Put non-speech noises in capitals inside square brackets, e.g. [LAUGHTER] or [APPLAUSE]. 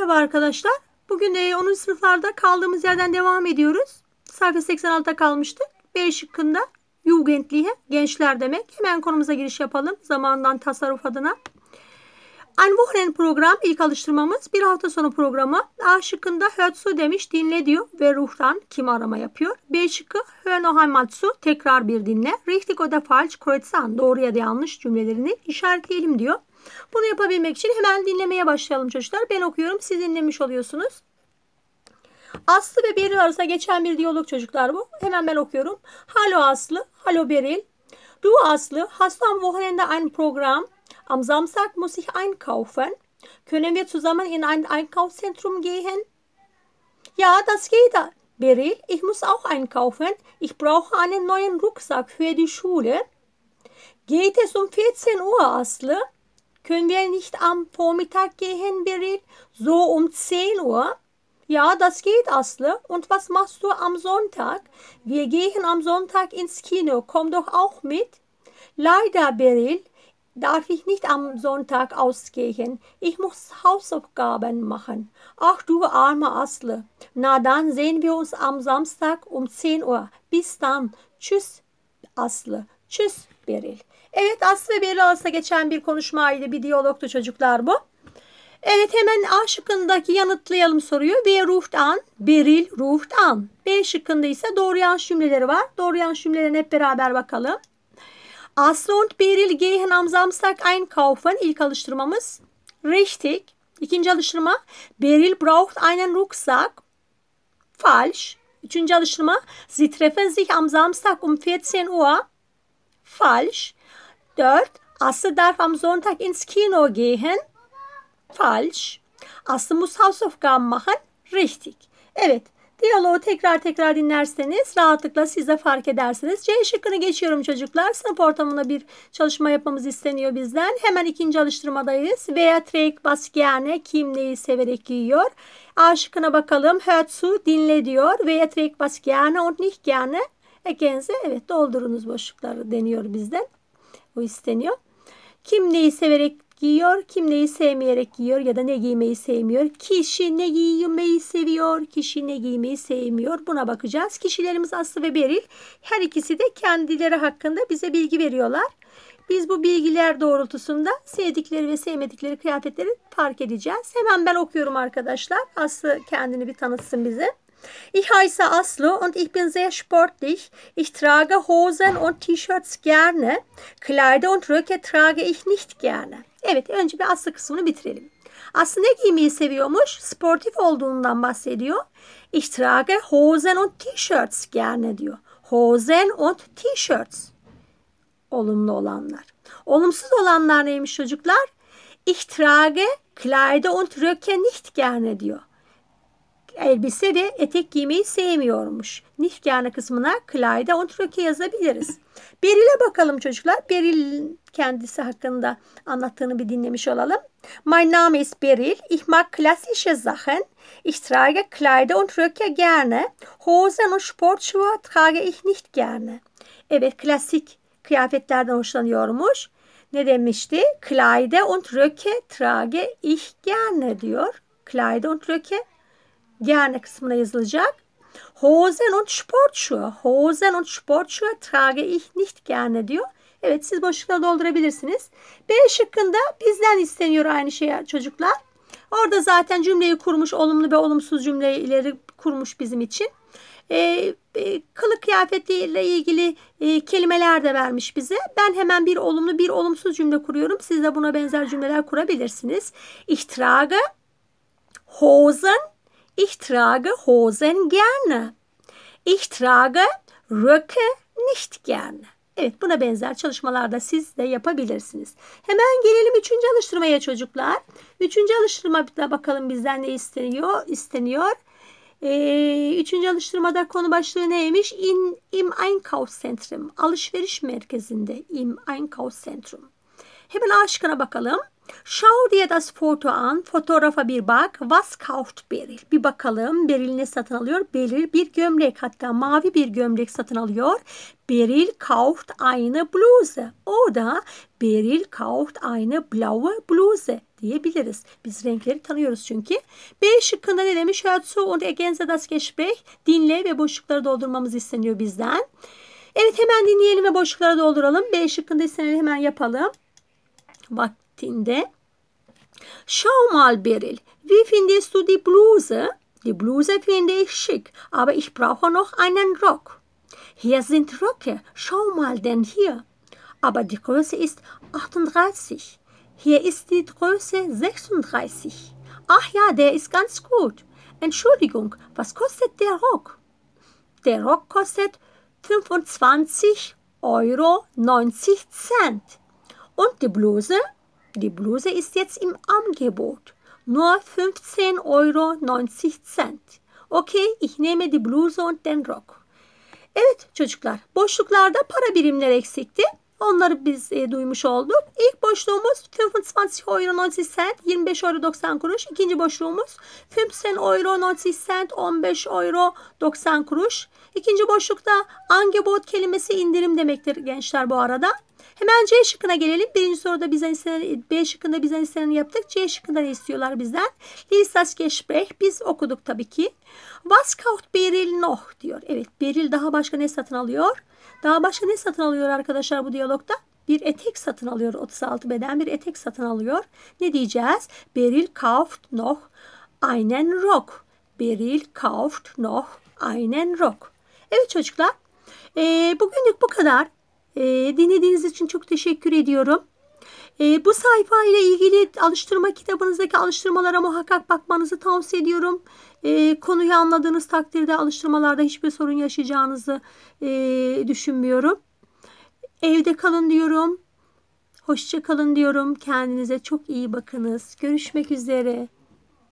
Merhaba arkadaşlar. Bugün e, 10. sınıflarda kaldığımız yerden devam ediyoruz. Sayfa 86'da kalmıştık. B şıkkında Jugendliche, gençler demek. Hemen konumuza giriş yapalım. Zamandan tasarruf adına. Ein program ilk alıştırmamız. Bir hafta sonu programı. A şıkkında hört zu demiş dinle diyor ve ruhtan kim arama yapıyor. B şıkkı zu tekrar bir dinle. Richtig oder falsch kreuzen doğru ya da yanlış cümlelerini işaretleyelim diyor. Bunu yapabilmek için hemen dinlemeye başlayalım çocuklar. Ben okuyorum siz dinlemiş oluyorsunuz. Aslı ve Beril arasında geçen bir diyalog çocuklar bu. Hemen ben okuyorum. Hallo Aslı, hallo Beril. Du Aslı, hast du am Wochenende ein Programm? Am Samstag muss ich einkaufen. Können wir zusammen in ein Einkaufszentrum gehen? Ja, das geht. Beril, ich muss auch einkaufen. Ich brauche einen neuen Rucksack für die Schule. Geht es um 14 Uhr, Aslı? Können wir nicht am Vormittag gehen, Beril? So um 10 Uhr? Ja, das geht, Aslı. Und was machst du am Sonntag? Wir gehen am Sonntag ins Kino. Komm doch auch mit. Leider, Beril, darf ich nicht am Sonntag ausgehen. Ich muss Hausaufgaben machen. Ach du arme Aslı. Na dann sehen wir uns am Samstag um 10 Uhr. Bis dann. Tschüss Aslı. Tschüss Beril. Evet Aslı ve Beril arasında geçen bir konuşmaydı, bir diyalogtu çocuklar bu. Evet hemen A şıkkındaki yanıtlayalım soruyu. Ve ruft Beril ruft an. B şıkkında ise doğru yanlış cümleleri var. Doğru yanlış cümlelerine hep beraber bakalım. Aslı und Beril gehen am Samstag einkaufen. İlk alıştırmamız. Richtig. İkinci alıştırma. Beril braucht einen Rucksack. Falsch. Üçüncü alıştırma. Sie treffen sich am Samstag um 14 Uhr. Falsch. 4. Aslı darf am Sonntag ins Kino gehen. Falsch. Aslı muss Hausaufgaben machen. Richtig. Evet. Diyaloğu tekrar tekrar dinlerseniz rahatlıkla siz de fark edersiniz. C şıkkını geçiyorum çocuklar. Sınıf ortamında bir çalışma yapmamız isteniyor bizden. Hemen ikinci alıştırmadayız. Trägt was gerne? Kim neyi severek giyiyor? A şıkkına bakalım. Hört zu dinle diyor. Trägt was gerne und nicht gerne? Ekenize evet doldurunuz boşlukları deniyor bizden. O isteniyor. Kim neyi severek giyiyor, kim neyi sevmeyerek giyiyor ya da ne giymeyi sevmiyor. Kişi ne giymeyi seviyor, kişi ne giymeyi sevmiyor. Buna bakacağız. Kişilerimiz Aslı ve Beril her ikisi de kendileri hakkında bize bilgi veriyorlar. Biz bu bilgiler doğrultusunda sevdikleri ve sevmedikleri kıyafetleri fark edeceğiz. Hemen ben okuyorum arkadaşlar. Aslı kendini bir tanıtsın bize. Ich heiße Aslı und ich bin sehr sportlich. Ich trage Hosen und T-Shirts gerne. Kleider und Röcke trage ich nicht gerne. Evet önce bir Aslı kısmını bitirelim. Aslı ne giymeyi seviyormuş? Sportif olduğundan bahsediyor. Ich trage Hosen und T-Shirts gerne diyor. Hosen und T-Shirts. Olumlu olanlar. Olumsuz olanlar neymiş çocuklar? Ich trage Kleider und Röcke nicht gerne diyor elbise ve etek giymeyi sevmiyormuş. Nihkâne kısmına Klayda und Röke yazabiliriz. [LAUGHS] Beril'e bakalım çocuklar. Beril kendisi hakkında anlattığını bir dinlemiş olalım. Mein Name ist Beril. Ich mag klassische Sachen. Ich trage Kleider und Röcke gerne. Hosen und Sportschuhe trage ich nicht gerne. Evet klasik kıyafetlerden hoşlanıyormuş. Ne demişti? Kleider und Röcke trage ich gerne diyor. Kleider und Röcke gerne kısmına yazılacak. Hosen und Sportschuhe. Hosen und Sportschuhe trage ich nicht gerne diyor. Evet siz boşlukları doldurabilirsiniz. B şıkkında bizden isteniyor aynı şey çocuklar. Orada zaten cümleyi kurmuş, olumlu ve olumsuz cümleleri kurmuş bizim için. E, e, kılık kıyafetiyle ilgili e, kelimeler de vermiş bize. Ben hemen bir olumlu bir olumsuz cümle kuruyorum. Siz de buna benzer cümleler kurabilirsiniz. Ich trage Hosen Ich trage Hosen gerne. Ich trage Röcke nicht gerne. Evet buna benzer çalışmalarda siz de yapabilirsiniz. Hemen gelelim üçüncü alıştırmaya çocuklar. Üçüncü alıştırmada bakalım bizden ne isteniyor? isteniyor. Ee, üçüncü alıştırmada konu başlığı neymiş? In, Im Einkaufszentrum. Alışveriş merkezinde. Im Einkaufszentrum. Hemen aşkına bakalım. Schau dir das Foto an. Fotoğrafa bir bak. Was kauft Beril? Bir bakalım. Beril ne satın alıyor? Beril bir gömlek hatta mavi bir gömlek satın alıyor. Beril kauft eine Bluse. O da Beril kauft eine blaue Bluse diyebiliriz. Biz renkleri tanıyoruz çünkü. B şıkkında ne demiş? Hör zu und ergänze das Gespräch. Dinle ve boşlukları doldurmamız isteniyor bizden. Evet hemen dinleyelim ve boşlukları dolduralım. B şıkkında isteneni hemen yapalım. Vaktinde. Schau mal Beryl, wie findest du die Bluse? Die Bluse finde ich schick, aber ich brauche noch einen Rock. Hier sind Röcke, schau mal denn hier. Aber die Größe ist 38. Hier ist die Größe 36. Ach ja, der ist ganz gut. Entschuldigung, was kostet der Rock? Der Rock kostet 25 Euro 90 Cent. Und die Bluse? Die Bluse ist jetzt im Angebot. Nur 15 Euro 90 Cent. Okay, ich nehme die Bluse und den Rock. Evet çocuklar, boşluklarda para birimleri eksikti. Onları biz e, duymuş olduk. İlk boşluğumuz 25 euro 90 cent, 25 euro 90 kuruş. İkinci boşluğumuz 15 euro 90 cent, 15 euro 90 kuruş. İkinci boşlukta Angebot kelimesi indirim demektir gençler bu arada. Hemen C şıkkına gelelim. Birinci soruda bizden istenen, B şıkkında bizden isteneni yaptık. C şıkkında ne istiyorlar bizden? Lies das. Biz okuduk tabii ki. Was kauft Beril noch diyor. Evet Beril daha başka ne satın alıyor? Daha başka ne satın alıyor arkadaşlar bu diyalogda? Bir etek satın alıyor. 36 beden bir etek satın alıyor. Ne diyeceğiz? Beril kauft noch einen Rock. Beril kauft noch einen Rock. Evet çocuklar. E, bugünlük bu kadar. E, dinlediğiniz için çok teşekkür ediyorum. E, bu sayfa ile ilgili alıştırma kitabınızdaki alıştırmalara muhakkak bakmanızı tavsiye ediyorum. E, konuyu anladığınız takdirde alıştırmalarda hiçbir sorun yaşayacağınızı e, düşünmüyorum. Evde kalın diyorum. Hoşça kalın diyorum. Kendinize çok iyi bakınız. Görüşmek üzere.